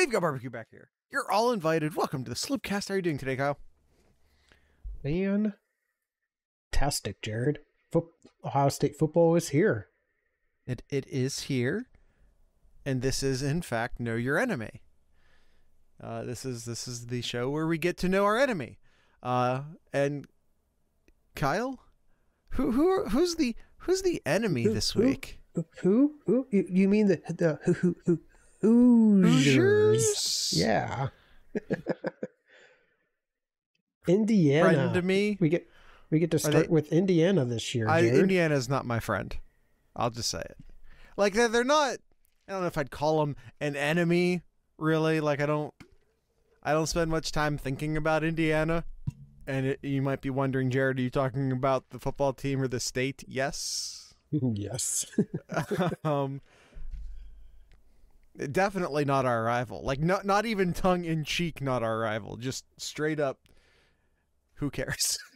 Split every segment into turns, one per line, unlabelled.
We've got barbecue back here. You're all invited. Welcome to the Sloopcast. How are you doing today, Kyle?
Fantastic, Jared. Fo- Ohio State football is here.
It it is here, and this is in fact know your enemy. Uh, this is this is the show where we get to know our enemy. Uh, and Kyle, who who who's the who's the enemy
Who-
this
who?
week?
Who? Who? You, you mean the the who who who Hoosiers?
Hoosiers.
Yeah. Indiana.
Friend to me.
We get we get to start
they-
with Indiana this year.
I,
Jared.
Indiana's not my friend. I'll just say it. Like they're, they're not. I don't know if I'd call them an enemy. Really, like I don't. I don't spend much time thinking about Indiana. And it, you might be wondering, Jared, are you talking about the football team or the state? Yes.
yes.
um. Definitely not our rival. Like not not even tongue in cheek, not our rival. Just straight up. Who cares?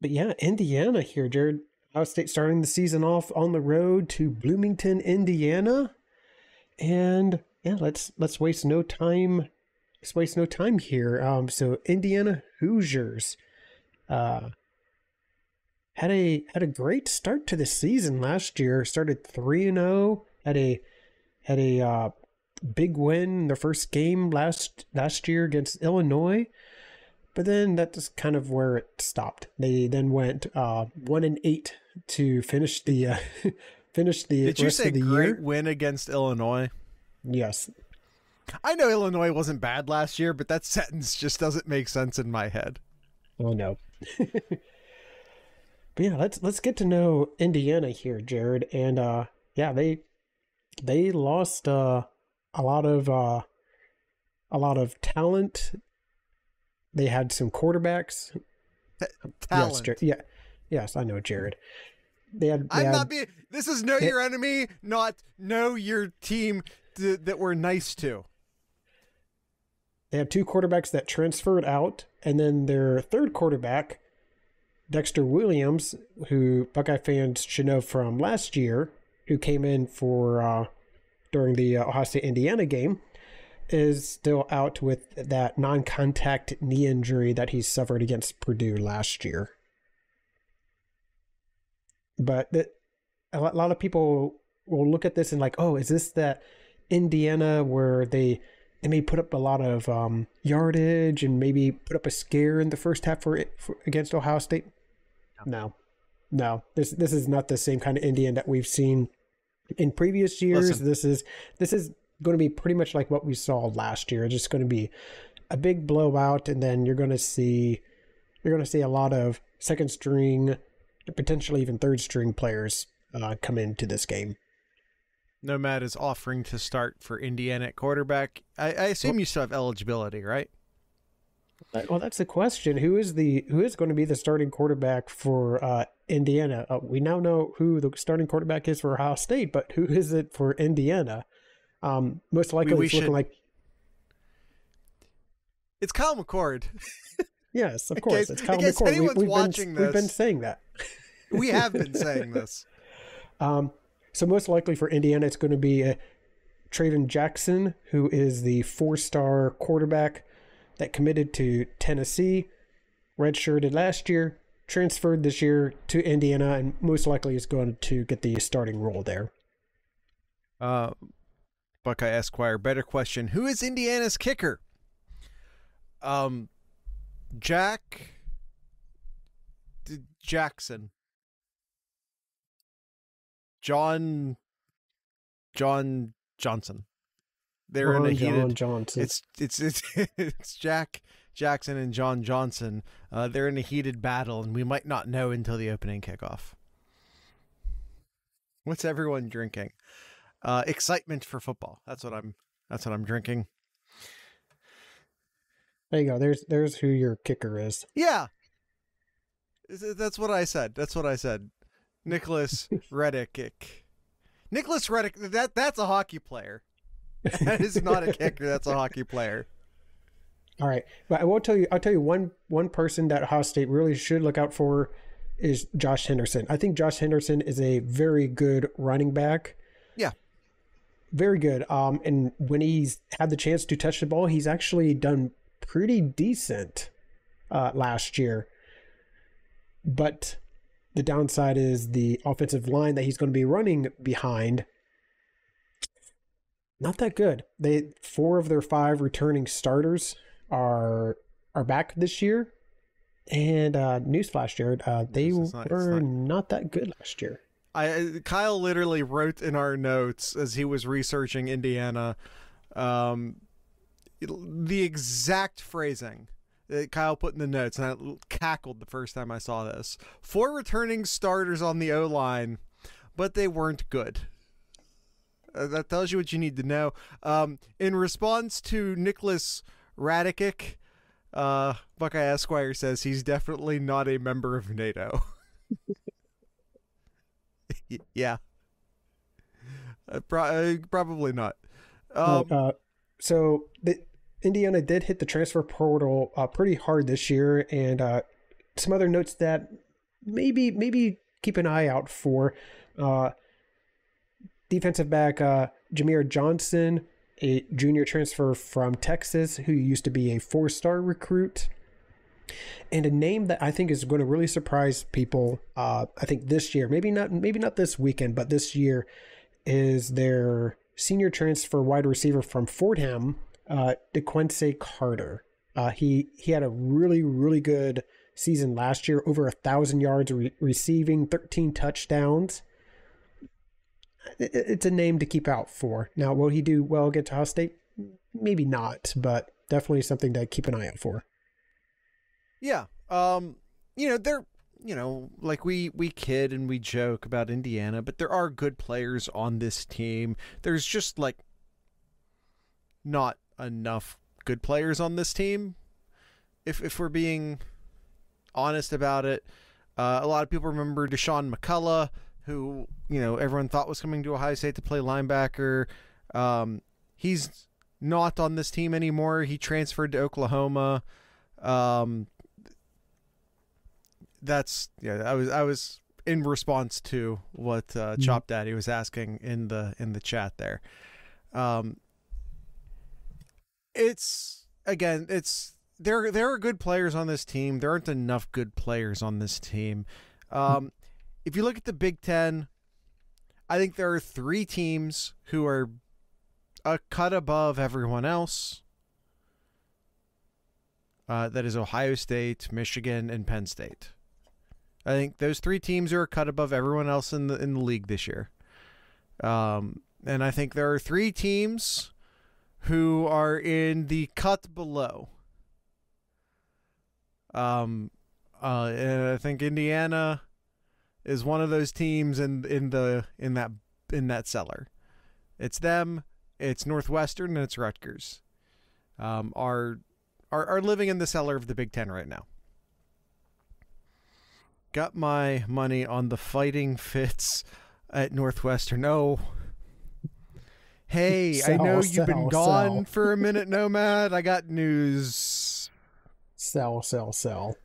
But yeah, Indiana here, Jared. Ohio State starting the season off on the road to Bloomington, Indiana. And yeah, let's let's waste no time. Let's waste no time here. Um, so Indiana Hoosiers uh had a had a great start to the season last year. Started three and zero. Had a had a uh, big win in their first game last last year against Illinois. But then that's kind of where it stopped. They then went uh, one and eight to finish the uh, finish the
Did you say
the
great
year.
win against Illinois?
Yes,
I know Illinois wasn't bad last year, but that sentence just doesn't make sense in my head.
Oh no. but yeah, let's let's get to know Indiana here, Jared. And uh yeah, they they lost uh a lot of uh a lot of talent. They had some quarterbacks. Yes,
Talent.
Jared. Yeah. Yes, I know, Jared. They had, they
I'm
had
not being. This is know
They-
your enemy, not know your team th- that we're nice to.
they had two quarterbacks that transferred out, and then their third quarterback, Dexter Williams, who Buckeye fans should know from last year, who came in for uh, during the uh, Ohio State Indiana game, is still out with that non-contact knee injury that he suffered against Purdue last year. But that a lot, a lot of people will look at this and like, oh, is this that Indiana where they they may put up a lot of um, yardage and maybe put up a scare in the first half for, for against Ohio State? No, no. This this is not the same kind of Indian that we've seen in previous years.
Listen.
This is this is going to be pretty much like what we saw last year. It's just going to be a big blowout, and then you're going to see you're going to see a lot of second string, potentially even third string players uh, come into this game.
Nomad is offering to start for Indiana at quarterback. I, I assume you still have eligibility, right?
Well, that's the question. Who is the who is going to be the starting quarterback for uh, Indiana? Uh, we now know who the starting quarterback is for Ohio State, but who is it for Indiana? Um, most likely,
we
it's looking like
It's Kyle McCord.
yes, of course,
case-
it's Kyle McCord.
anyone's
we've
watching
been, we've been saying that.
we have been saying this.
Um, so most likely for Indiana, it's going to be uh, Tayven Jackson, who is the four-star quarterback that committed to Tennessee, redshirted last year, transferred this year to Indiana, and most likely is going to get the starting role there.
Uh, Buckeye Esquire. Better question: Who is Indiana's kicker? Um, Jack D- Jackson. John. John Johnson. They're in a heated.
John Johnson.
It's it's it's it's Jack Jackson and John Johnson. Uh, they're in a heated battle, and we might not know until the opening kickoff. What's everyone drinking? Uh, excitement for football. That's what I'm. That's what I'm drinking.
there you go. There's there's who your kicker is.
Yeah, that's what I said. That's what I said. Nicholas Reddick. Nicholas Reddick. That that's a hockey player. That is not a kicker. That's a hockey player.
All right, but I will tell you. I'll tell you one one person that Ohio State really should look out for is Josh Henderson. I think Josh Henderson is a very good running back.
Yeah.
very good. Um, and when he's had the chance to touch the ball, he's actually done pretty decent uh, last year. But the downside is the offensive line that he's going to be running behind. Not that good. They four of their five returning starters are are back this year, and uh, newsflash, Jared, uh, they
not-
were
not-
not that good last year.
I Kyle literally wrote in our notes as he was researching Indiana, um, the exact phrasing that Kyle put in the notes, and I cackled the first time I saw this. Four returning starters on the O line, but they weren't good. Uh, that tells you what you need to know. Um, in response to Nicholas Radicic, uh, Buckeye Esquire says he's definitely not a member of NATO. Yeah. Uh, pro- uh, probably not. Um,
uh, so the Indiana did hit the transfer portal uh, pretty hard this year, and uh, some other notes that maybe maybe keep an eye out for. Uh, defensive back uh, Jameer Johnson, a junior transfer from Texas, who used to be a four-star recruit. And a name that I think is going to really surprise people. Uh, I think this year, maybe not, maybe not this weekend, but this year, is their senior transfer wide receiver from Fordham, uh, DeQuece Carter. Uh, he he had a really really good season last year, over a thousand yards re- receiving, thirteen touchdowns. It- It's a name to keep out for. Now, will he do well against Ohio State? Maybe not, but definitely something to keep an eye out for.
Yeah. Um, you know, they're you know, like we we kid and we joke about Indiana, but there are good players on this team. There's just like not enough good players on this team. If if we're being honest about it, uh, a lot of people remember Dasan McCullough, who you know everyone thought was coming to Ohio State to play linebacker. Um, he's not on this team anymore. He transferred to Oklahoma. Um, that's yeah. I was I was in response to what uh,
Mhm.
Chop Daddy was asking in the in the chat there. Um, it's again, it's there. There are good players on this team. There aren't enough good players on this team. Um, if you look at the Big Ten, I think there are three teams who are a cut above everyone else. Uh, that is Ohio State, Michigan, and Penn State. I think those three teams are a cut above everyone else in the in the league this year. Um, and I think there are three teams who are in the cut below. Um, uh, and I think Indiana is one of those teams in in the in that in that cellar. It's them, it's Northwestern, and it's Rutgers. Um, are are are living in the cellar of the Big Ten right now. Got my money on the Fighting Fitz at Northwestern. Oh. Hey, I know you've been gone
sell.
for a minute, Nomad. I got news.
Sell, sell, sell.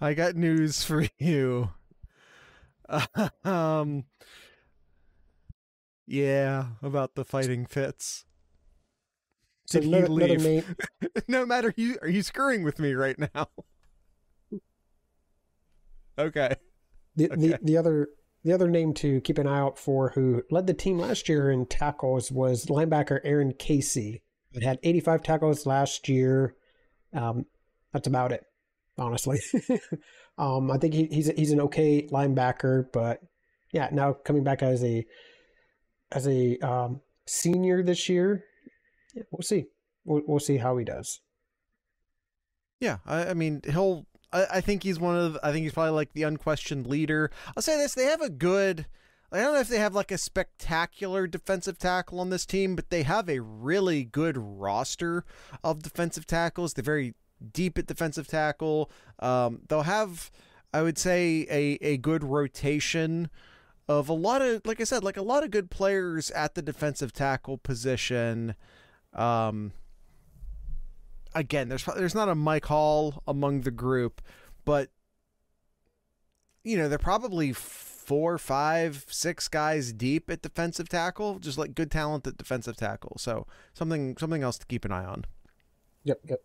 I got news for you. um Yeah, about the fighting Fitz.
So
Did he
another,
leave? no matter you are you screwing with me right now? okay.
the, the the other the other name to keep an eye out for who led the team last year in tackles was linebacker Aaron Casey. It had 85 tackles last year. Um, that's about it, honestly. um, I think he, he's he's an okay linebacker, but yeah, now coming back as a as a um, senior this year, we'll see. We'll, we'll see how he does.
Yeah, I, I mean he'll. I, I think he's one of. I think he's probably like the unquestioned leader. I'll say this: they have a good. I don't know if they have like a spectacular defensive tackle on this team, but they have a really good roster of defensive tackles. They're very deep at defensive tackle. Um, they'll have, I would say, a a good rotation of a lot of, like I said, like a lot of good players at the defensive tackle position. Um, again, there's there's not a Mike Hall among the group, but you know they're probably four, five, six guys deep at defensive tackle, just like good talent at defensive tackle. So something something else to keep an eye on.
Yep, yep.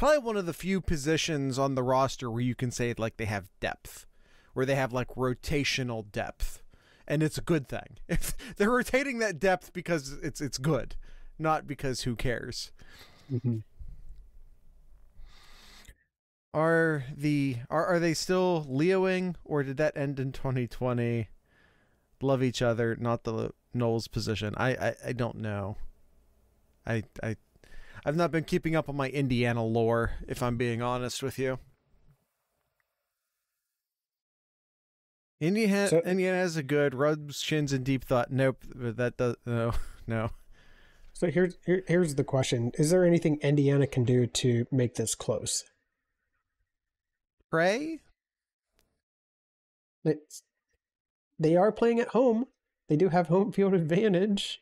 Probably one of the few positions on the roster where you can say like they have depth, where they have like rotational depth, and it's a good thing. If they're rotating that depth because it's it's good, not because who cares.
Mm-hmm.
Are the are are they still Leoing or did that end in 2020? Love each other, not the Knowles position. I, I I don't know. I I I've not been keeping up on my Indiana lore, if I'm being honest with you. Indiana,
So-
Indiana has a good rubs shins in deep thought. Nope, that does no no.
So here's here, here's the question: Is there anything Indiana can do to make this close?
Pray.
It's, they are playing at home. They do have home field advantage.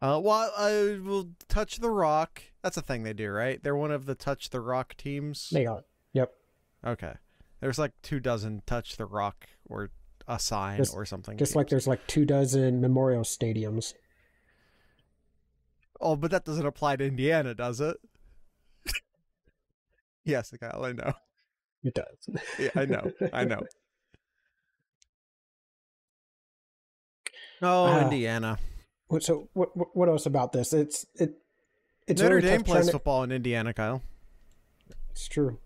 Uh, well, I will touch the rock. That's a thing they do, right? They're one of the touch the rock teams.
They are. Yep.
Okay, there's like two dozen touch the rock or a sign
Just-
or something.
Just like there's like two dozen memorial stadiums.
oh, but that doesn't apply to Indiana, does it? yes, Kyle, I know.
It does.
Yeah, I know. I know. Oh,
Ah.
Indiana.
So what what what else about this? It's it it's
Notre Dame plays
to-
football in Indiana, Kyle.
It's true.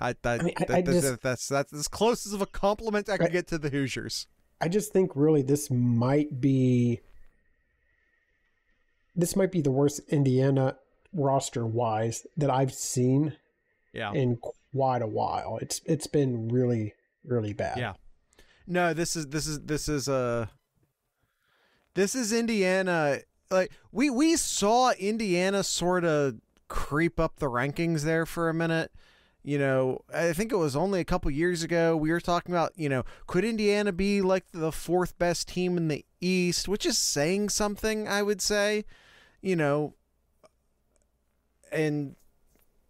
I, that,
I mean,
that-
I
that-
just-
that's that's as close as of a compliment I
I-
could get to the Hoosiers.
I just think really this might be this might be the worst Indiana roster wise that I've seen
Yeah.
in quite a while. It's it's been really really bad.
Yeah. No, this is this is this is uh this is Indiana like we we saw Indiana sort of creep up the rankings there for a minute. You know, I think it was only a couple years ago we were talking about, you know, could Indiana be like the fourth best team in the East, which is saying something, I would say. You know, and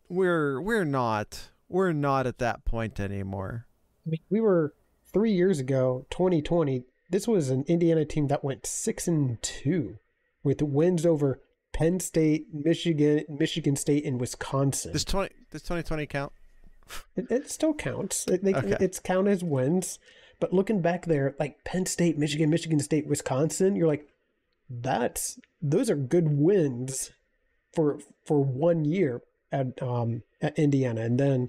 we're we're not we're not at that point anymore.
I mean, we were three years ago, 2020. This was an Indiana team that went six and two, with wins over Penn State, Michigan, Michigan State, and Wisconsin.
Does twenty does twenty twenty count?
It, it still counts. It, they,
Okay.
It's count as wins. But looking back there, like Penn State, Michigan, Michigan State, Wisconsin, you're like, that's those are good wins for for one year at um at Indiana, and then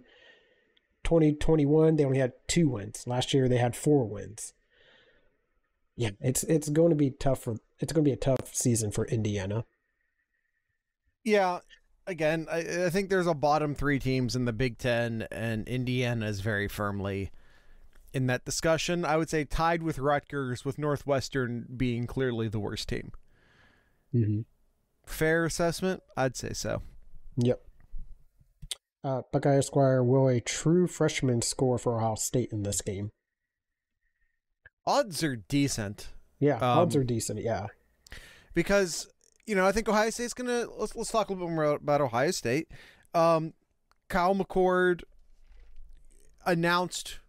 2021 they only had two wins. Last year they had four wins. Yeah, it's it's going to be tough for it's going to be a tough season for Indiana.
Yeah. Again, I, I think there's a bottom three teams in the Big Ten, and Indiana is very firmly in that discussion. I would say tied with Rutgers, with Northwestern being clearly the worst team.
Mm-hmm.
Fair assessment? I'd say so.
Yep. Uh, Buckeye Esquire will a true freshman score for Ohio State in this game.
Odds are decent
Yeah, odds
Um,
are decent. Yeah.
because you know I think Ohio State's gonna let's let's talk a little bit more about Ohio State. Um, Kyle McCord announced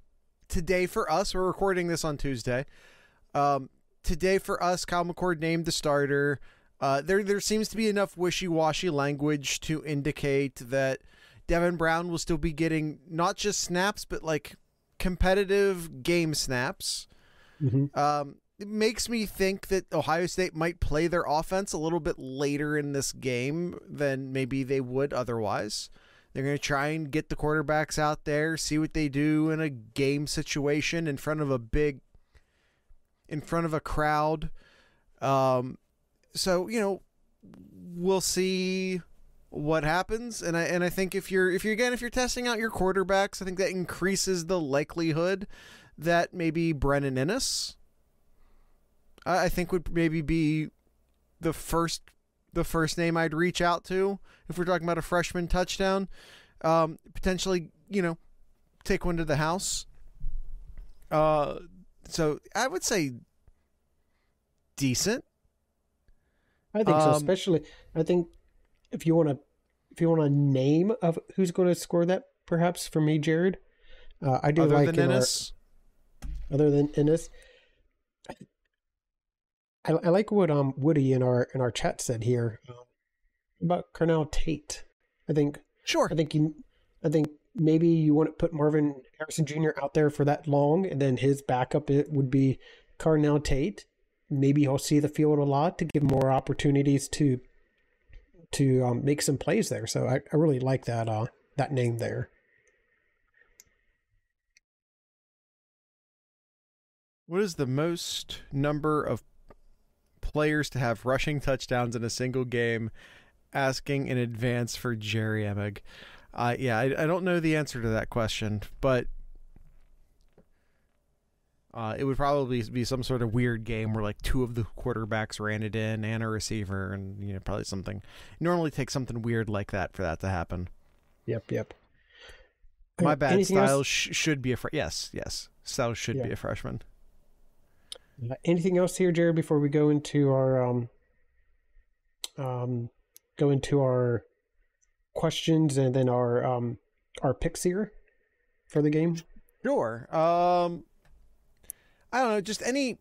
today for us. We're recording this on Tuesday. Um, today for us, Kyle McCord named the starter. Uh, there there seems to be enough wishy washy language to indicate that Devin Brown will still be getting not just snaps but like competitive game snaps.
Mm-hmm.
Um, it makes me think that Ohio State might play their offense a little bit later in this game than maybe they would otherwise. They're going to try and get the quarterbacks out there, see what they do in a game situation in front of a big, in front of a crowd. Um, so you know, we'll see what happens, and I and I think if you're if you're again if you're testing out your quarterbacks, I think that increases the likelihood that maybe Brandon Inniss, I think would maybe be the first the first name I'd reach out to if we're talking about a freshman touchdown. Um, potentially, you know, take one to the house. Uh, so I would say decent.
I think so.
Um,
Especially, I think if you want to, if you want a name of who's going to score that, perhaps for me, Jared, uh, I do like in our-
Inniss,
other than Inniss. I, I like what um Woody in our in our chat said here um, about Carnell Tate. I think
Sure.
I think you I think maybe you want to put Marvin Harrison Jr. out there for that long, and then his backup it would be Carnell Tate. Maybe he'll see the field a lot to give more opportunities to to um, make some plays there. So I, I really like that uh, that name there.
What is the most number of players to have rushing touchdowns in a single game? Asking in advance for Jerry Emig. Uh, yeah, I, I don't know the answer to that question, but uh, it would probably be some sort of weird game where like two of the quarterbacks ran it in and a receiver, and you know probably something. Normally takes something weird like that for that to happen.
Yep, yep.
My bad.
anything?
Styles sh- should be a fr- yes, yes. Styles should
Yeah.
be a freshman.
Uh, anything else here, Jared, before we go into our um um go into our questions and then our um our picks here for the game?
Sure. Um, I don't know. Just any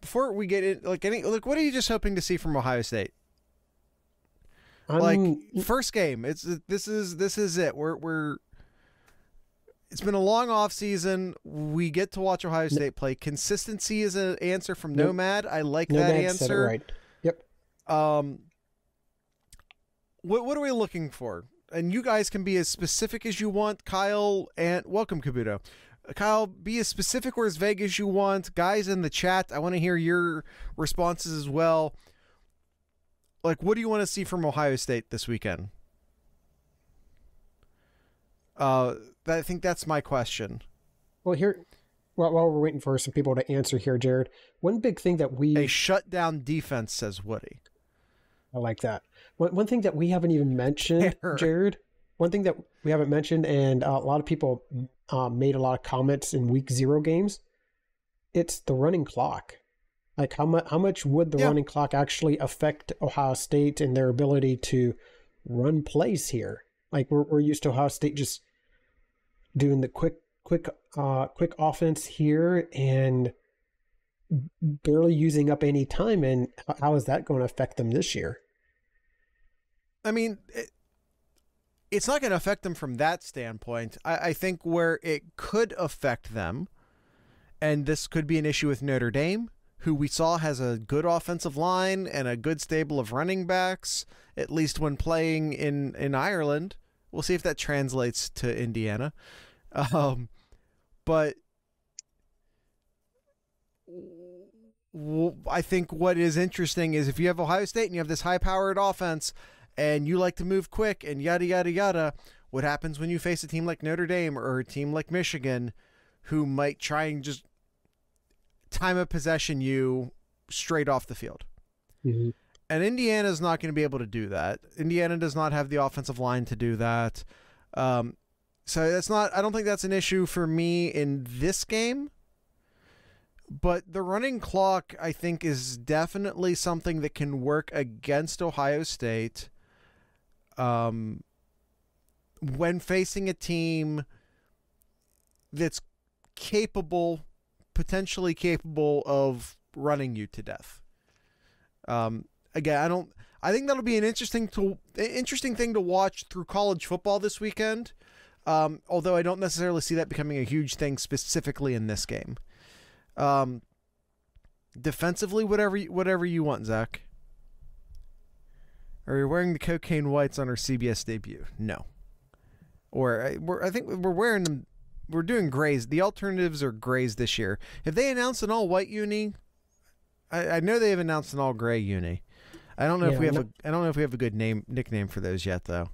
before we get in, like any like, what are you just hoping to see from Ohio State? Like first game. It's this is this is it. We're we're. It's been a long off season. We get to watch Ohio State play. Consistency is an answer from
Nope.
Nomad. I like that
Nomad
answer.
said it right. Yep.
Um, what what are we looking for? And you guys can be as specific as you want, Kyle. And welcome, Kabuto. Kyle, be as specific or as vague as you want. Guys in the chat, I want to hear your responses as well. Like, what do you want to see from Ohio State this weekend? Uh, I think that's my question.
Well, here, while, while we're waiting for some people to answer here, Jared, one big thing that we
A shutdown defense, says Woody.
I like that. One one thing that we haven't even mentioned. Jared. One thing that we haven't mentioned, and uh, a lot of people uh, made a lot of comments in Week Zero games. It's the running clock. Like how much? How much would the
Yeah.
running clock actually affect Ohio State and their ability to run plays here? Like we're we're used to Ohio State just doing the quick quick uh quick offense here and barely using up any time. And how is that going to affect them this year?
I mean, it, it's not going to affect them from that standpoint. I, I think where it could affect them, and this could be an issue with Notre Dame, who we saw has a good offensive line and a good stable of running backs, at least when playing in, in Ireland. We'll see if that translates to Indiana. Um, but I think what is interesting is if you have Ohio State and you have this high powered offense and you like to move quick and yada, yada, yada, what happens when you face a team like Notre Dame or a team like Michigan who might try and just time of possession you straight off the field? And Indiana is not going to be able to do that. Indiana does not have the offensive line to do that. Um, so that's not. I don't think that's an issue for me in this game. But the running clock, I think, is definitely something that can work against Ohio State. Um, when facing a team that's capable, potentially capable of running you to death. Um, again, I don't. I think that'll be an interesting to interesting thing to watch through college football this weekend. Um, although I don't necessarily see that becoming a huge thing specifically in this game. Um, defensively, whatever whatever you want, Zach. Are you wearing the cocaine whites on our CBS debut? No. Or I- we're, I think we're wearing them. We're doing grays. The alternatives are grays this year. If they announce an all white uni, I, I know they have announced an all gray uni. I don't know if we have
no-
a. I don't know if we have a good name nickname for those yet, though.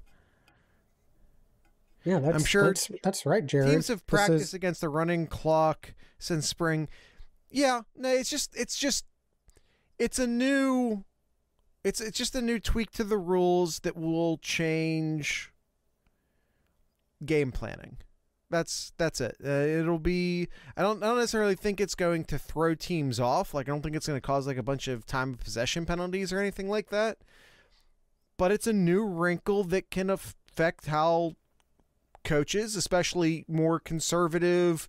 Yeah, that's, I'm
sure
that's, that's right, Jared.
Teams have practiced
is-
against the running clock since spring. Yeah, no, it's just it's just it's a new it's it's just a new tweak to the rules that will change game planning. That's that's it. Uh, it'll be I don't I don't necessarily think it's going to throw teams off. Like I don't think it's going to cause like a bunch of time of possession penalties or anything like that. But it's a new wrinkle that can affect how coaches, especially more conservative,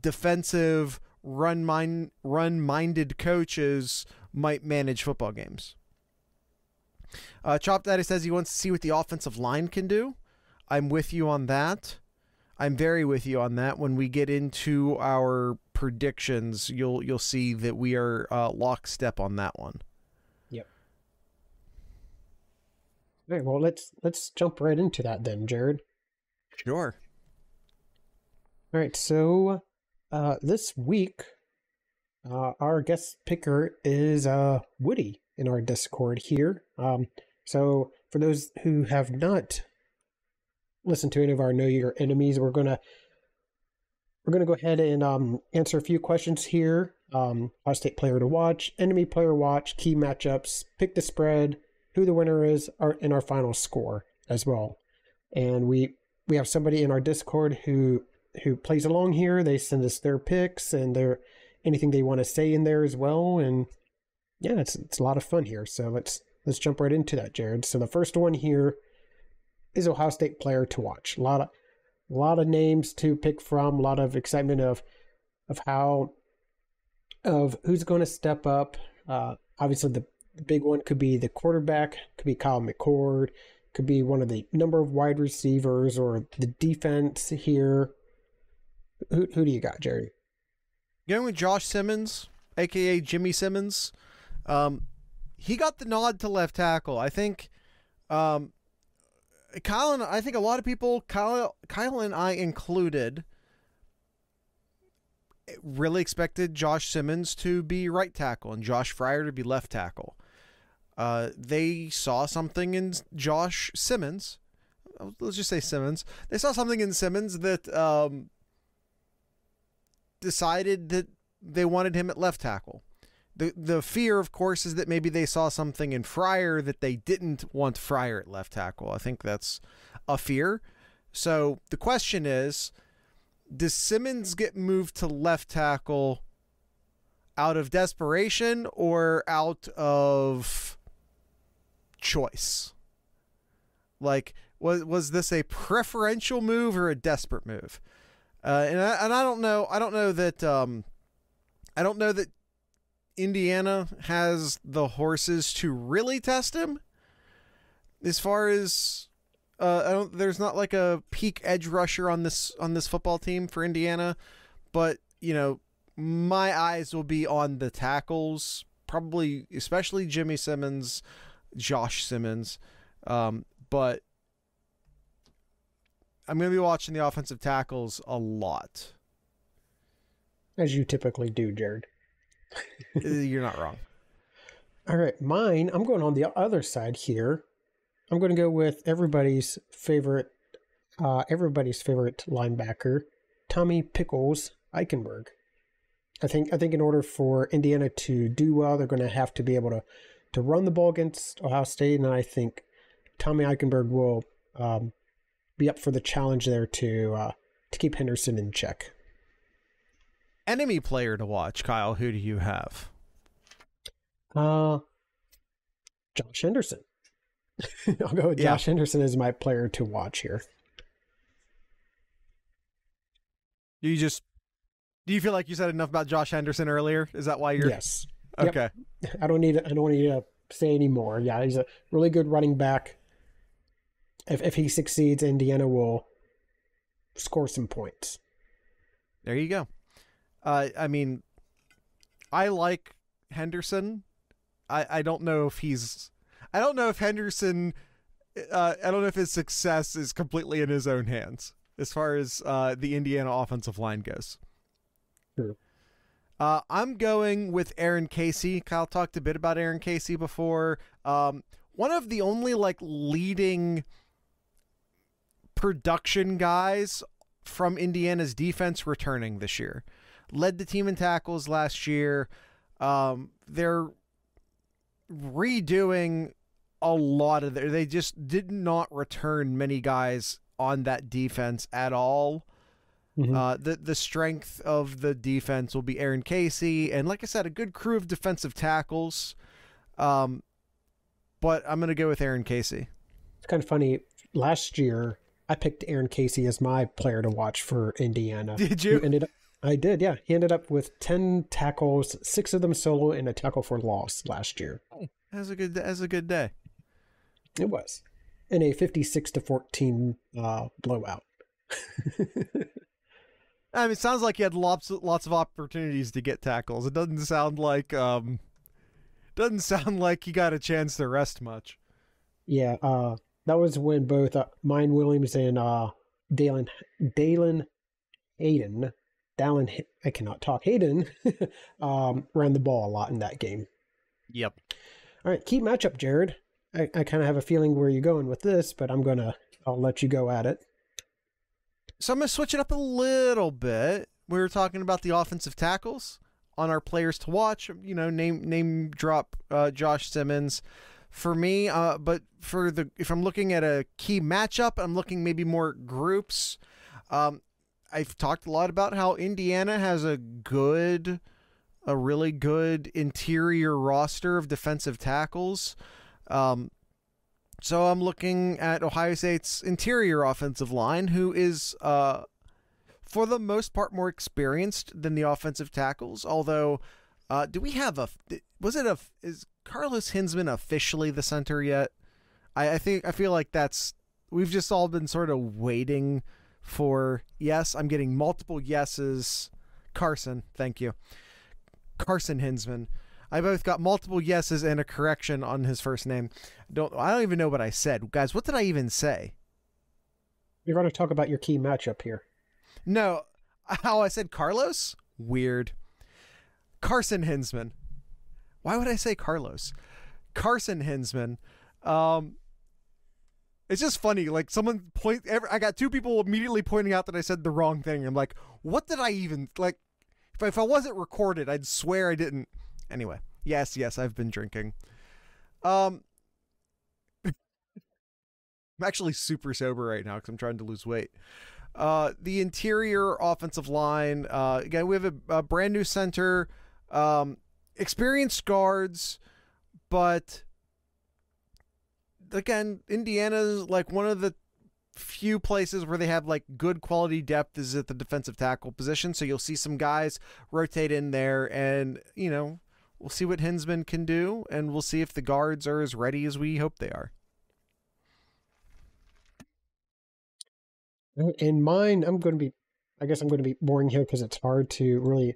defensive, run mind run minded coaches might manage football games. Uh, Chop Daddy says he wants to see what the offensive line can do. I'm with you on that. I'm very with you on that. When we get into our predictions, you'll you'll see that we are uh, lockstep on that one.
Yep. All right. Well, let's let's jump right into that then, Jared.
Sure.
All right. So uh, this week, uh, our guest picker is uh, Woody in our Discord here. Um, so for those who have not listened to any of our Know Your Enemies, we're gonna we're gonna go ahead and um, answer a few questions here. Um, Ohio State player to watch, enemy player watch, key matchups, pick the spread, who the winner is, our, and our final score as well. And we we have somebody in our Discord who who plays along here. They send us their picks and their anything they want to say in there as well. And yeah, it's it's a lot of fun here. So let's let's jump right into that, Jared. So the first one here is Ohio State player to watch. A lot of a lot of names to pick from. A lot of excitement of of how of who's going to step up. Uh, obviously, the, the big one could be the quarterback. Could be Kyle McCord. Could be one of the number of wide receivers or the defense here. Who who do you got, Jerry?
Going with Josh Simmons, aka Jimmy Simmons. Um, he got the nod to left tackle. I think um, Kyle and I think a lot of people, Kyle, Kyle and I included, really expected Josh Simmons to be right tackle and Josh Fryer to be left tackle. Uh, they saw something in Josh Simmons. Let's just say Simmons. They saw something in Simmons that um, decided that they wanted him at left tackle. The the fear, of course, is that maybe they saw something in Fryer that they didn't want Fryer at left tackle. I think that's a fear. So the question is, does Simmons get moved to left tackle out of desperation or out of choice? Like, was was this a preferential move or a desperate move? Uh, and I, and I don't know. I don't know that. Um, I don't know that Indiana has the horses to really test him. As far as uh, I don't, there's not like a peak edge rusher on this on this football team for Indiana, but you know, my eyes will be on the tackles, probably especially Jimmy Simmons, Josh Simmons, um, but I'm going to be watching the offensive tackles a lot.
As you typically do, Jared.
You're not wrong.
All right, mine, I'm going on the other side here. I'm going to go with everybody's favorite uh, everybody's favorite linebacker, Tommy Pickles Eichenberg. I think I think in order for Indiana to do well, they're going to have to be able to to run the ball against Ohio State, and I think Tommy Eichenberg will um, be up for the challenge there to uh, to keep Henderson in check.
Enemy player to watch, Kyle. Who do you have?
Uh, Josh Henderson. I'll go with
Yeah.
Josh Henderson as my player to watch here.
Do you just do you feel like you said enough about Josh Henderson earlier? Is that why you're
Yes, Yep.
okay?
I don't need I don't need to say any more. Yeah, he's a really good running back. If if he succeeds, Indiana will score some points.
There you go. Uh, I mean, I like Henderson. I I don't know if he's. I don't know if Henderson. Uh, I don't know if his success is completely in his own hands as far as uh, the Indiana offensive line goes.
True.
Uh, I'm going with Aaron Casey. Kyle talked a bit about Aaron Casey before. Um, one of the only like leading production guys from Indiana's defense returning this year. Led the team in tackles last year. Um, they're redoing a lot of their. They just did not return many guys on that defense at all.
Mhm.
Uh, the the strength of the defense will be Aaron Casey, and like I said, a good crew of defensive tackles. Um, but I'm gonna go with Aaron Casey.
It's kind of funny. Last year, I picked Aaron Casey as my player to watch for Indiana.
Did
Who
you?
ended up I did, yeah. He ended up with 10 tackles, six of them solo, and a tackle for loss last year.
Has a good has a good day.
It was. In a 56 to 14 uh, blowout.
I mean, it sounds like he had lots lots of opportunities to get tackles. It doesn't sound like um doesn't sound like he got a chance to rest much.
Yeah, uh that was when both uh, Miyan Williams and uh Dallan Dallan Hayden Dallan I cannot talk Hayden um ran the ball a lot in that game.
Yep.
All right, key matchup, Jared. I, I kind of have a feeling where you're going with this, but I'm gonna I'll let you go at it.
So I'm going to switch it up a little bit. We were talking about the offensive tackles on our players to watch. You know, name name drop uh, Josh Simmons for me. Uh, but for the if I'm looking at a key matchup, I'm looking maybe more groups. Um, I've talked a lot about how Indiana has a good, a really good interior roster of defensive tackles. Um, so I'm looking at Ohio State's interior offensive line, who is, uh, for the most part, more experienced than the offensive tackles. Although, uh, do we have a? Was it a? Is Carlos Hinzman officially the center yet? I, I think I feel like that's we've just all been sort of waiting for yes. I'm getting multiple yeses. Carson, thank you. Carson Hinzman. I both got multiple yeses and a correction on his first name. Don't I don't even know what I said. Guys, what did I even say?
You're going to talk about your key matchup here.
No, how I said Carlos? Weird. Carson Hinzman. Why would I say Carlos? Carson Hinzman. Um it's just funny. Like someone point. Every, I got two people immediately pointing out that I said the wrong thing. I'm like, what did I even like? If I, if I wasn't recorded, I'd swear I didn't. Anyway, yes, yes, I've been drinking. Um, I'm actually super sober right now because I'm trying to lose weight. Uh, the interior offensive line. Uh, again, we have a, a brand new center, um, experienced guards, but again, Indiana's like one of the few places where they have like good quality depth is at the defensive tackle position. So you'll see some guys rotate in there, and you know we'll see what Hinzman can do, and we'll see if the guards are as ready as we hope they are.
Uh, in mine, I'm going to be, I guess I'm going to be boring here because it's hard to really.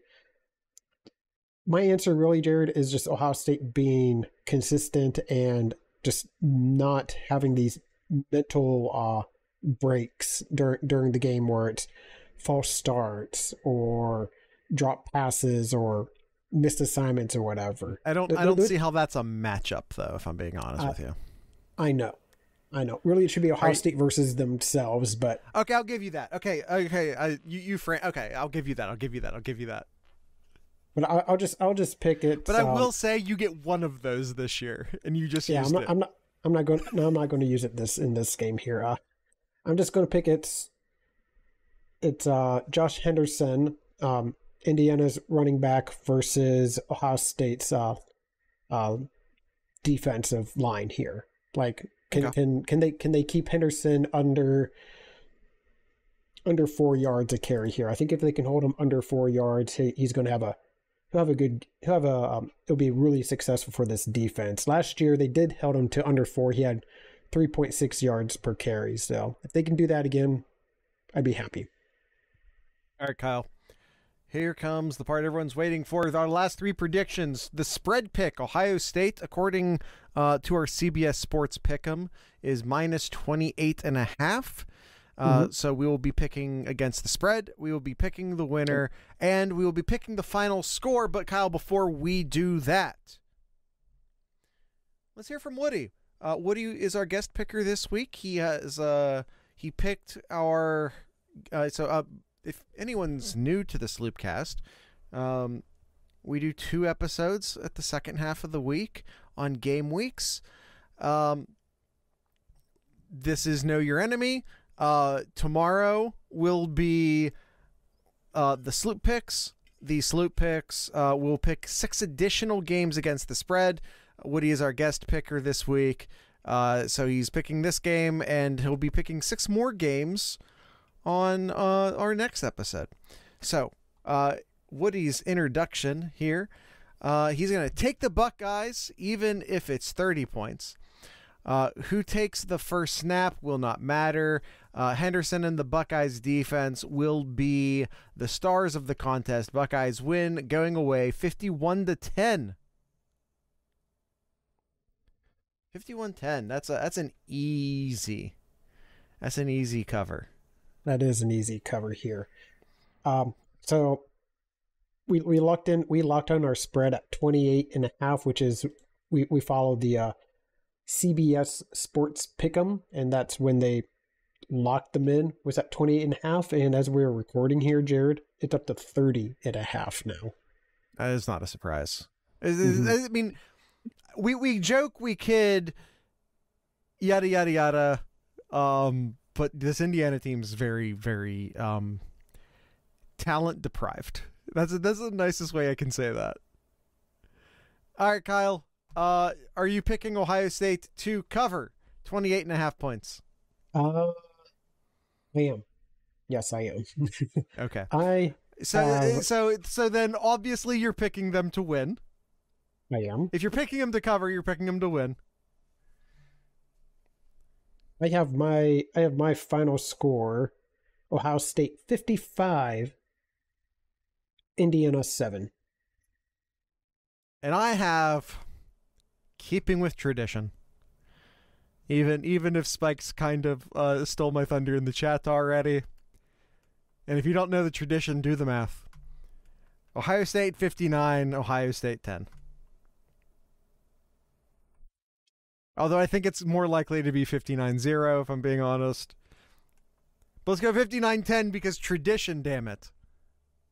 My answer, really, Jared, is just Ohio State being consistent and just not having these mental uh, breaks during during the game where it's false starts or drop passes or missed assignments or whatever.
I don't. I don't see how that's a matchup, though. If I'm being honest
I,
with you,
I know, I know. Really, it should be Ohio right. State versus themselves. But
okay, I'll give you that. Okay, okay. I, you, you, Fran. Okay, I'll give you that. I'll give you that. I'll give you that.
But I, will just, I'll just pick it.
But I um, will say, you get one of those this year, and you just
yeah.
I'm
not. I'm not. I'm not going. No, I'm not going to use it this in this game here. Uh, I'm just going to pick it. It's uh, Josh Henderson, um, Indiana's running back versus Ohio State's uh, uh, defensive line here. Like, can okay. can can they can they keep Henderson under under four yards a carry here? I think if they can hold him under four yards, he, he's going to have a he'll have a good he'll have a um, it'll be really successful for this defense. Last year they did held him to under four. He had 3.6 yards per carry. So if they can do that again, I'd be happy.
All right, Kyle. Here comes the part everyone's waiting for. Our last three predictions. The spread pick, Ohio State, according uh, to our CBS Sports Pick'em, is minus 28 and a half. Uh, mm-hmm. So we will be picking against the spread. We will be picking the winner, and we will be picking the final score. But Kyle, before we do that, let's hear from Woody. Uh, Woody is our guest picker this week. He has uh, he picked our uh, so uh, if anyone's new to the Sloopcast, um, we do two episodes at the second half of the week on game weeks. Um, this is Know Your Enemy. Uh, tomorrow will be uh, the Sloop picks. The Sloop picks uh, will pick six additional games against the spread. Woody is our guest picker this week. Uh, so he's picking this game, and he'll be picking six more games on uh, our next episode. So, uh, Woody's introduction here. Uh, he's going to take the Buckeyes, even if it's 30 points. Uh, who takes the first snap will not matter. Uh, Henderson and the Buckeyes defense will be the stars of the contest. Buckeyes win, going away 51 to 10. 51-10. That's a that's an easy. That's an easy cover.
That is an easy cover here. Um, so we we locked in we locked on our spread at 28 and a half, which is we we followed the uh, CBS Sports Pick'em, and that's when they locked them in. Was at 28 and a half? And as we are recording here jared it's up to 30 and a half now.
That is not a surprise. Mm-hmm. i mean we we joke we kid yada yada yada. Um but this indiana team is very very um talent deprived. That's a, that's the nicest way i can say that. All right kyle uh are you picking ohio state to cover 28 and a half points?
Uh I am. Yes, I am.
okay.
I
so uh, so so then obviously you're picking them to win.
I am.
If you're picking them to cover, you're picking them to win.
I have my I have my final score. Ohio State 55 Indiana 7.
And I have keeping with tradition even even if Spike's kind of uh, stole my thunder in the chat already. And if you don't know the tradition, do the math. Ohio State 59, Ohio State 10. Although I think it's more likely to be 59-0 if I'm being honest. But let's go 59-10 because tradition, damn it.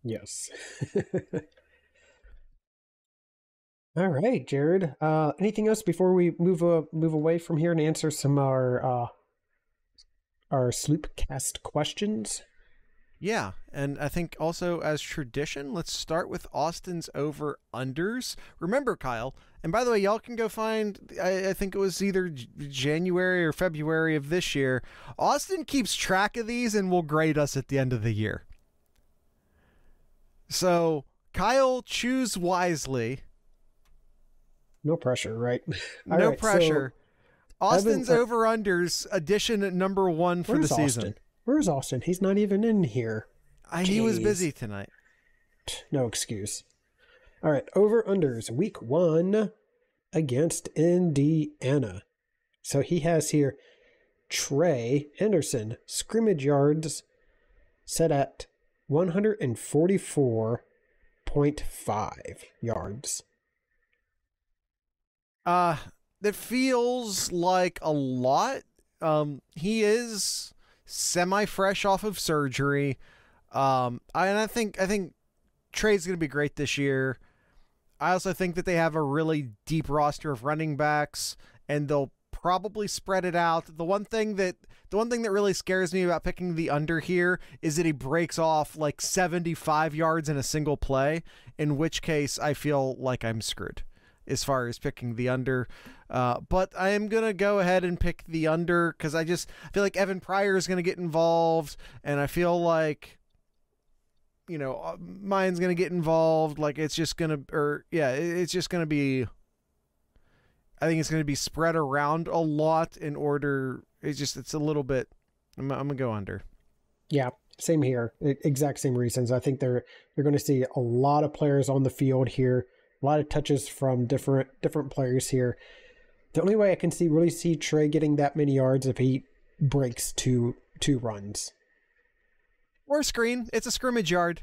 Yes. All right, Jared. Uh, anything else before we move uh, move away from here and answer some our uh, our Sloopcast questions?
Yeah, and I think also as tradition, let's start with Austin's over unders. Remember, Kyle, and by the way, y'all can go find. I, I think it was either January or February of this year. Austin keeps track of these and will grade us at the end of the year. So Kyle, choose wisely
no pressure, right?
no right, pressure. So Austin's Evan, uh, over unders edition number one for the
Austin?
season.
Where's Austin? He's not even in here.
I, he was busy tonight.
No excuse. All right, over unders week one against Indiana. So he has here Trey Henderson scrimmage yards set at 144.5 yards.
Uh, it feels like a lot. Um, he is semi fresh off of surgery. Um, and I think I think Trey's going to be great this year. I also think that they have a really deep roster of running backs, and they'll probably spread it out. The one thing that the one thing that really scares me about picking the under here is that he breaks off like 75 yards in a single play, in which case I feel like I'm screwed as far as picking the under. Uh, but I am going to go ahead and pick the under because I just feel like Evan Pryor is going to get involved. And I feel like, you know, uh, Miyan's going to get involved. Like it's just going to, or yeah, it's just going to be. I think it's going to be spread around a lot in order. It's just, it's a little bit. I'm, I'm going to go under.
Yeah, same here. Exact same reasons. I think they're they're going to see a lot of players on the field here a lot of touches from different different players here. The only way I can see really see Trey getting that many yards if he breaks two two runs.
Or screen. It's a scrimmage yard.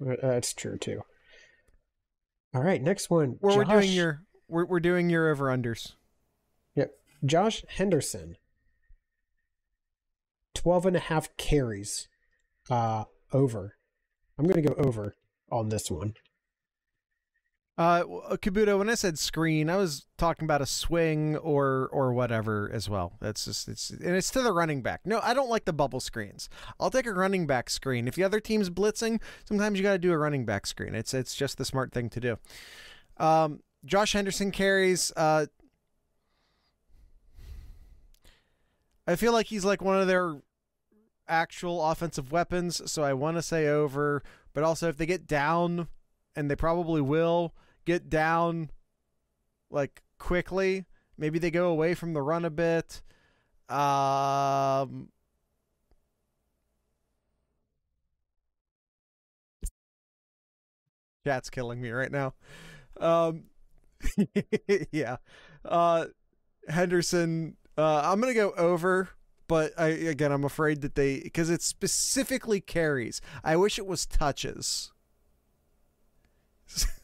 Uh, that's true too. All right, next one.
Where we're doing your we're we're doing your over unders.
Yep. Josh Henderson. 12 and a half carries uh over. I'm going to go over on this one.
Uh, Kabuto, when I said screen, I was talking about a swing or or whatever as well. That's just it's and it's to the running back. No, I don't like the bubble screens. I'll take a running back screen. If the other team's blitzing, sometimes you got to do a running back screen. It's it's just the smart thing to do. Um, Josh Henderson carries. Uh, I feel like he's like one of their. actual offensive weapons, so I want to say over. But also, if they get down, and they probably will get down, like quickly, maybe they go away from the run a bit. Um, chat's killing me right now. Um, yeah. Uh, Henderson. Uh, I'm gonna go over, but I again I'm afraid that they because it specifically carries. I wish it was touches.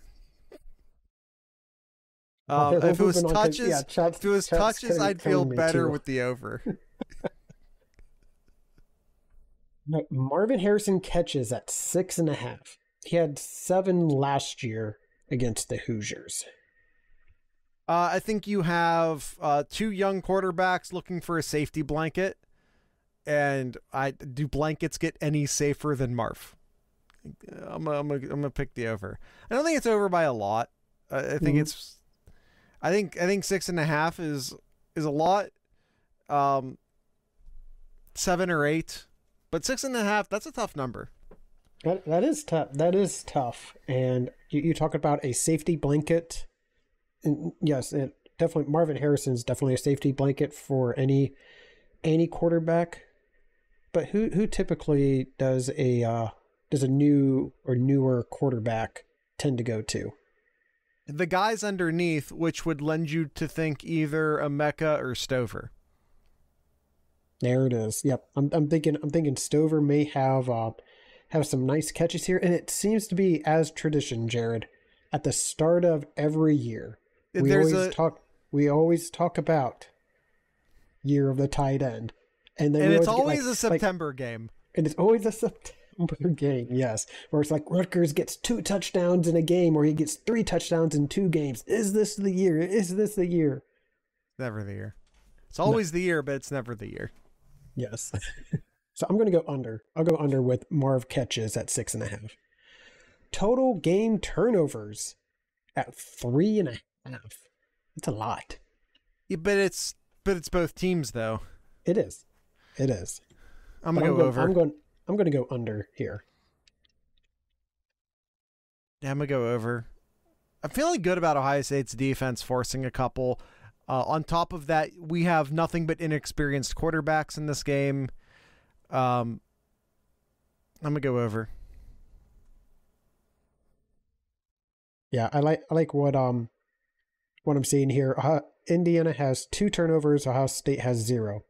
um,
Okay,
if it was touches,
yeah, chat's-
if it was touches,
killing-
I'd feel better with the over.
Marvin Harrison catches at six and a half. He had seven last year against the Hoosiers.
Uh, I think you have uh, two young quarterbacks looking for a safety blanket, and I do blankets get any safer than Marf? I'm gonna, I'm gonna, I'm gonna pick the over. I don't think it's over by a lot. Uh, I think
Mhm.
it's, I think I think six and a half is is a lot. Um, seven or eight, but six and a half that's a tough number.
That, that is tough. That is tough. And you, you talk about a safety blanket. And yes, it definitely Marvin Harrison's definitely a safety blanket for any any quarterback. But who who typically does a uh, does a new or newer quarterback tend to go to?
The guys underneath, which would lend you to think either a Emeka or Stover.
There it is. Yep. I'm I'm thinking I'm thinking Stover may have uh have some nice catches here, and it seems to be as tradition, Jared. At the start of every year, we
There's
always
a
talk we always talk about year of the tight end. And then
and it's always
like-
a
like-
September game.
and it's always a September game, yes. Where it's like Rutgers gets two touchdowns in a game or he gets three touchdowns in two games. Is this the year? Is this the year?
Never the year. It's always the year, but it's never the year.
Yes. so I'm going to go under. I'll go under with Marv catches at six and a half. Total game turnovers at three and a half. It's a lot.
Yeah, but it's but it's both teams though.
It is. It is.
I'm gonna go
going,
over.
I'm going. I'm going to go under here.
Yeah, I'm gonna go over. I'm feeling good about Ohio State's defense forcing a couple. Uh, on top of that, we have nothing but inexperienced quarterbacks in this game. Um, I'm gonna go over.
Yeah, I like. I like what um, what I'm seeing here. Uh, Indiana has two turnovers. Ohio State has zero.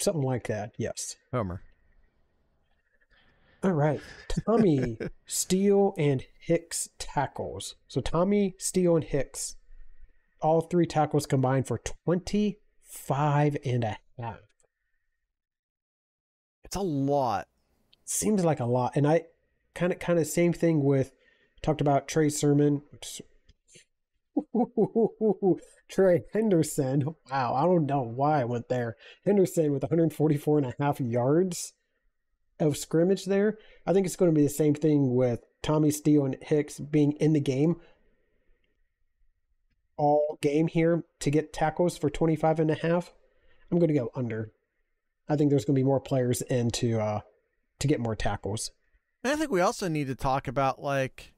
Something like that. Yes.
Homer.
All right. Tommy, Steele, and Hicks tackles. So Tommy, Steele, and Hicks, all three tackles combined for 25 and a half.
It's a lot.
Seems like a lot. And I kind of, kind of same thing with, talked about Trey Sermon. which- Trey Henderson. Wow. I don't know why I went there. Henderson with 144 and a half yards of scrimmage there. I think it's going to be the same thing with Tommy Steele and Hicks being in the game all game here to get tackles for 25 and a half. I'm going to go under. I think there's going to be more players in to uh to get more tackles.
And I think we also need to talk about like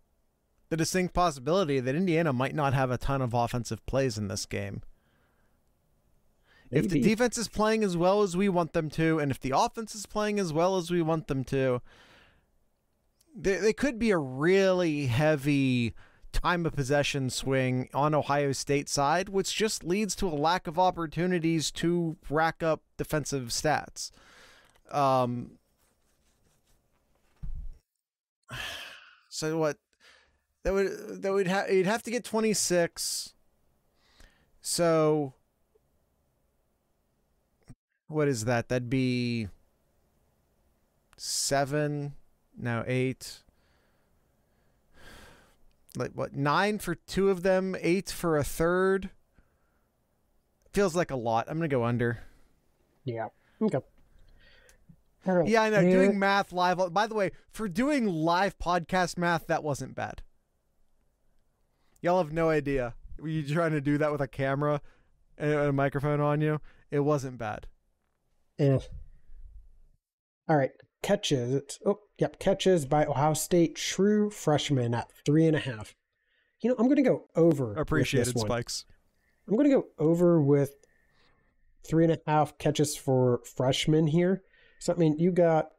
the distinct possibility that Indiana might not have a ton of offensive plays in this game. If the defense is playing as well as we want them to, and if the offense is playing as well as we want them to, they, they could be a really heavy time of possession swing on Ohio State side, which just leads to a lack of opportunities to rack up defensive stats. Um, so what? That would that would have you'd have to get twenty six. So what is that? That'd be seven, now eight. Like what? Nine for two of them, eight for a third. Feels like a lot. I'm gonna go under.
Yeah. Okay. Right.
Yeah, I know.
Yeah.
Doing uh, math live. By the way, for doing live podcast math, that wasn't bad. Y'all have no idea. Were you trying to do that with a camera and a microphone on you? It wasn't bad.
Eh. All right, catches. Oh, yep, catches by Ohio State. True freshman at three and a half. You know, I'm going to go over.
Appreciated
this one.
spikes.
I'm going to go over with three and a half catches for freshmen here. So I mean, you got.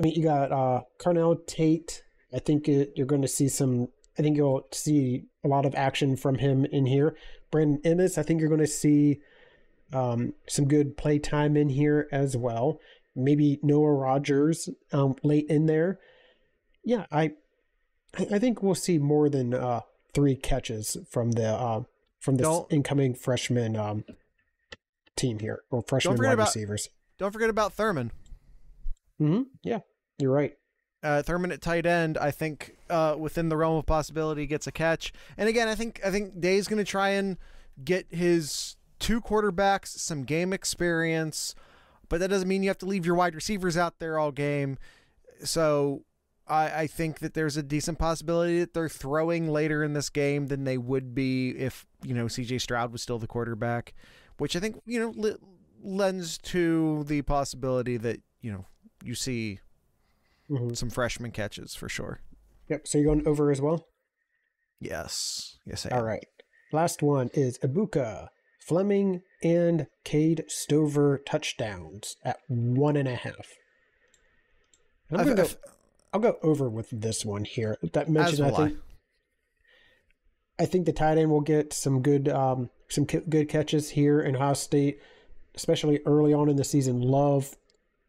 I mean, you got uh Carnell Tate. I think it, you're going to see some. I think you'll see a lot of action from him in here. Brandon Inniss. I think you're going to see um, some good play time in here as well. Maybe Noah Rogers um, late in there. Yeah, I I think we'll see more than uh, three catches from the uh, from this
Don't-
incoming freshman um, team here or freshman wide
about-
receivers.
Don't forget about Thurman.
hmm Yeah, you're right.
Uh, Thurman at tight end, I think, uh, within the realm of possibility, gets a catch. And again, I think I think Day's going to try and get his two quarterbacks some game experience, but that doesn't mean you have to leave your wide receivers out there all game. So I, I think that there's a decent possibility that they're throwing later in this game than they would be if you know C.J. Stroud was still the quarterback, which I think you know li- lends to the possibility that you know you see
hmm
some freshman catches for sure.
Yep. So you're going over as well.
Yes. Yes, I
All
am.
right. Last one is Egbuka, Fleming, and Cade Stover touchdowns at one and a half. I'm
I-
gonna
I-
go, I'll go over with this one here. That mentioned, I think I think the tight end will get some good um, some ki- good catches here in Ohio State, especially early on in the season. Love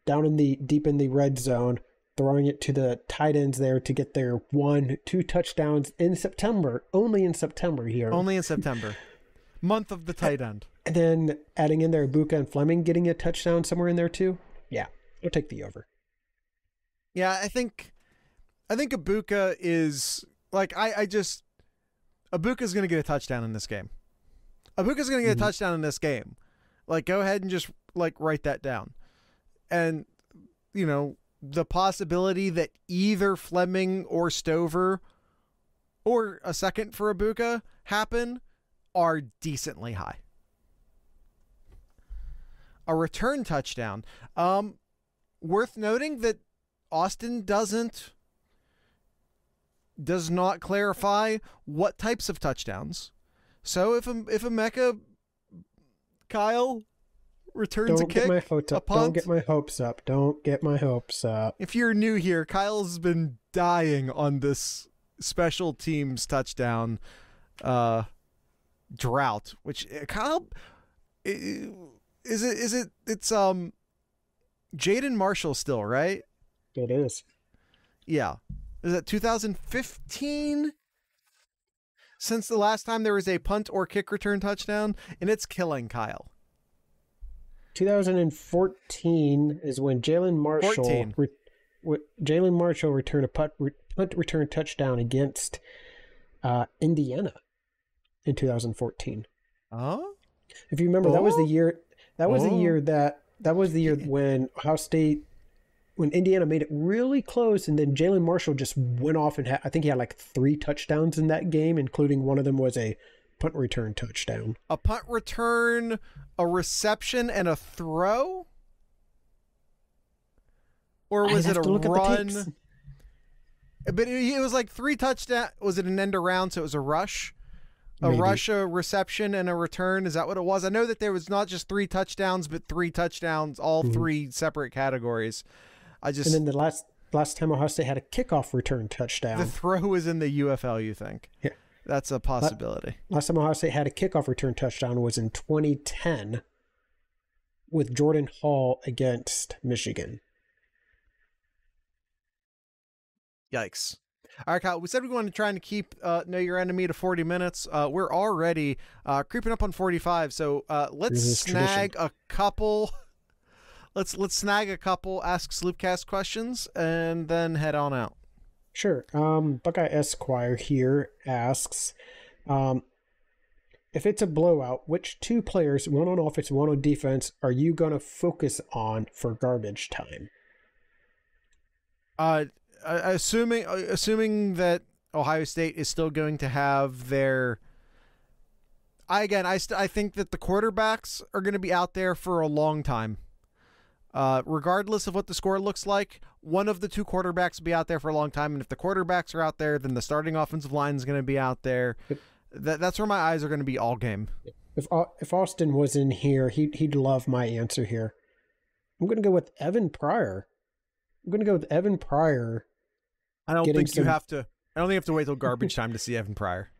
down in the deep in the red zone, throwing it to the tight ends there to get their one two touchdowns in September. Only in September here.
Only in September. Month of the tight end.
And then adding in there Egbuka and Fleming getting a touchdown somewhere in there too. Yeah, I'll take the over.
Yeah, I think I think Egbuka is like I, I just Egbuka's gonna get a touchdown in this game. Egbuka's gonna get
Mhm.
a touchdown in this game. Like go ahead and just like write that down. And you know, the possibility that either Fleming or Stover or a second for Egbuka happen are decently high. A return touchdown. Um worth noting that Austin doesn't does not clarify what types of touchdowns. So if a if a Mecca Kyle returns
Don't
a
get my up. Don't get my hopes up. Don't get my hopes up.
if you're new here, Kyle's been dying on this special teams touchdown uh drought, which uh, Kyle is it is it it's um Jalen Marshall still, right?
It is.
Yeah. Is that 2015? Since the last time there was a punt or kick return touchdown, and it's killing Kyle.
2014 is when Jalen Marshall
14.
re- Jalen Marshall returned a punt, re- punt return touchdown against uh, Indiana in 2014.
Oh?
If you remember, that was the
Oh.
year. That was the
Oh.
year that that was the year when Ohio State, when Indiana made it really close, and then Jalen Marshall just went off and had. I think he had like three touchdowns in that game, including one of them was a punt return touchdown.
A punt return, a reception, and a throw? Or was it a
to look at the
run? But it, it was like three touchdown. Was it an end around? So it was a rush, a
Maybe.
rush, a reception, and a return. Is that what it was? I know that there was not just three touchdowns, but three touchdowns, all
Mhm.
three separate categories. I just
And then the last last time Ohio State had a kickoff return touchdown.
the throw was in the UFL. You think?
Yeah.
that's a possibility.
Last time Ohio State had a kickoff return touchdown was in 2010 with Jordan Hall against Michigan.
Yikes. All right, Kyle. We said we wanted to try and keep uh, know your enemy to 40 minutes. Uh, we're already uh, creeping up on 45, so uh, let's snag a couple. Let's let's snag a couple Ask Sloopcast questions and then head on out.
Sure. Um, Buckeye Esquire here asks, um, if it's a blowout, which two players, one on offense, one on defense, are you gonna focus on for garbage time?
Uh, uh, assuming uh, assuming that Ohio State is still going to have their. I again, I st- I think that the quarterbacks are going to be out there for a long time. Uh, regardless of what the score looks like, one of the two quarterbacks will be out there for a long time. And if the quarterbacks are out there, then the starting offensive line is going to be out there. That, that's where my eyes are going to be all game.
If if Austin was in here, he he'd love my answer here. I'm going to go with Evan Pryor. I'm going to go with Evan Pryor.
I don't think some... you have to. I don't think you have to wait till garbage time to see Evan Pryor.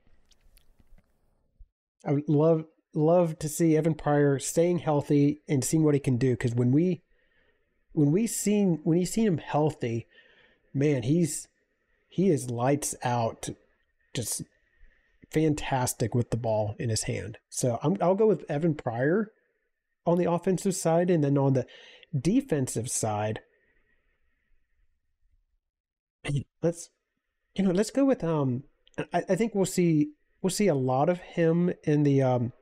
I would love love to see Evan Pryor staying healthy and seeing what he can do. Because when we when we seen when he's seen him healthy, man, he's he is lights out, just fantastic with the ball in his hand. So I'm, I'll go with Evan Pryor on the offensive side, and then on the defensive side, let's you know let's go with um. I, I think we'll see we'll see a lot of him in the um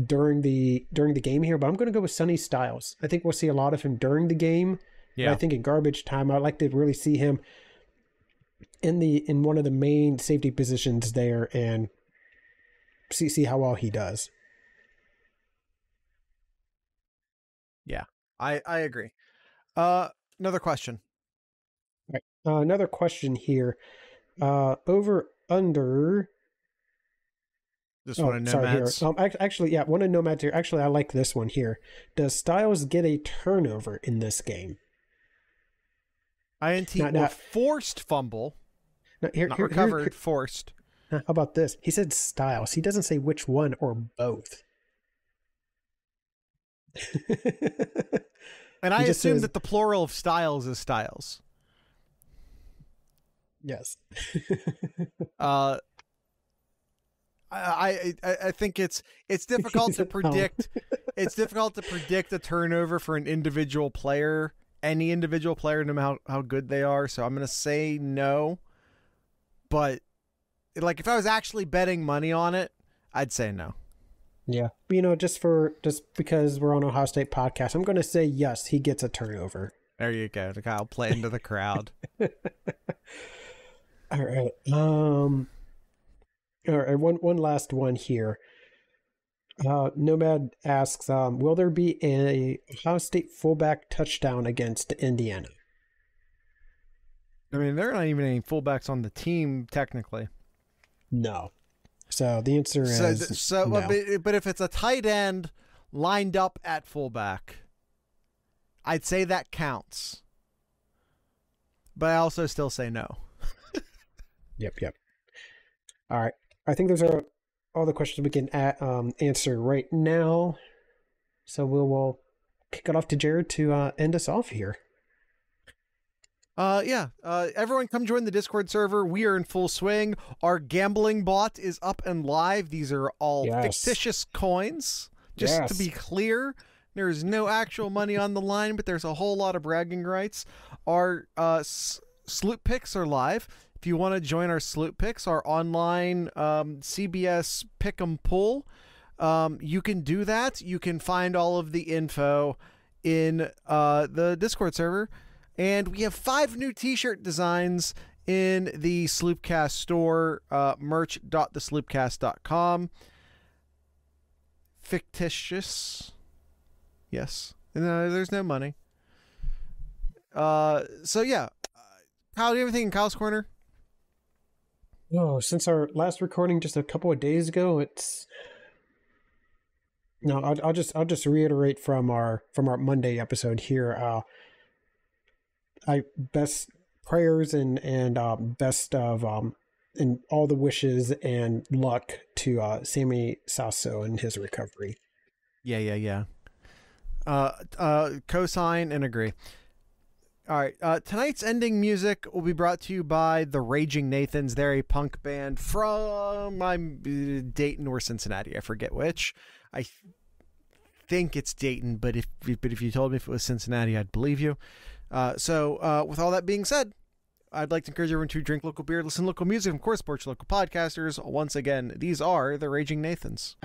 during the during the game here, but I'm going to go with Sonny Styles. I think we'll see a lot of him during the game. Yeah. I think in garbage time, I'd like to really see him in the in one of the main safety positions there and see see how well he does.
Yeah, I I agree. Uh, another question.
Uh, another question here. Uh, over under
this oh, one in Nomads.
Sorry, here. Um, actually, yeah, one in Nomads here. Actually, I like this one here. Does Styles get a turnover in this game?
INT now, now, forced fumble.
Now, here,
not
here,
recovered,
here,
forced.
How about this? He said Styles. He doesn't say which one or both.
and I assume that the plural of styles is styles.
Yes.
uh, I, I I think it's it's difficult to predict. it's difficult to predict a turnover for an individual player, any individual player, no matter how, how good they are. So I'm gonna say no. But like, if I was actually betting money on it, I'd say no.
Yeah, you know, just for just because we're on Ohio State podcast, I'm gonna say yes. He gets a turnover.
There you go. Kyle play into the crowd.
All right. Um. All right, one one last one here. Uh, Nomad asks, um, "Will there be a Ohio State fullback touchdown against Indiana?"
I mean, there are not even any fullbacks on the team technically.
No. So the answer
so,
is
so.
No.
But, but if it's a tight end lined up at fullback, I'd say that counts. But I also still say no.
Yep. Yep. All right. I think those are all the questions we can um, answer right now. So we'll, we'll kick it off to Jared to uh, end us off here.
Uh, yeah. Uh, everyone come join the Discord server. We are in full swing. Our gambling bot is up and live. These are all yes. fictitious coins. Just yes. to be clear, there is no actual money on the line, but there's a whole lot of bragging rights. Our uh, s- sloop picks are live. If you want to join our Sloop Picks, our online um, CBS Pick'em Pool, um, you can do that. You can find all of the info in uh, the Discord server. And we have five new t shirt designs in the Sloopcast store, uh, merch.thesloopcast.com. Fictitious. Yes. No, there's no money. Uh, so yeah. Kyle, do you have anything in Kyle's Corner?
Oh, since our last recording just a couple of days ago, it's no. I'll, I'll just I'll just reiterate from our from our Monday episode here. Uh, I best prayers and and uh, best of um and all the wishes and luck to uh, Sammy Sasso and his recovery.
Yeah, yeah, yeah. Uh, uh, cosign and agree. All right. Uh, tonight's ending music will be brought to you by the Raging Nathans. They're a punk band from I'm uh, Dayton or Cincinnati. I forget which. I th- think it's Dayton, but if but if you told me if it was Cincinnati, I'd believe you. Uh, so, uh, with all that being said, I'd like to encourage everyone to drink local beer, listen to local music, and of course, support local podcasters. Once again, these are the Raging Nathans.